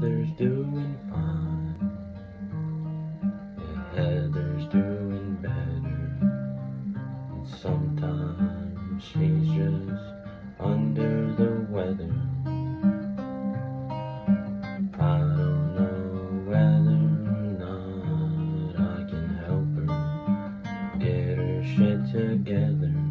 Heather's doing fine. Yeah, Heather's doing better. And sometimes she's just under the weather. I don't know whether or not I can help her get her shit together.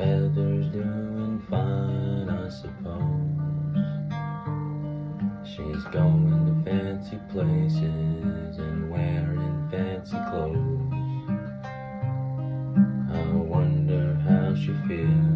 Heather's doing fine, I suppose. She's going to fancy places and wearing fancy clothes. I wonder how she feels.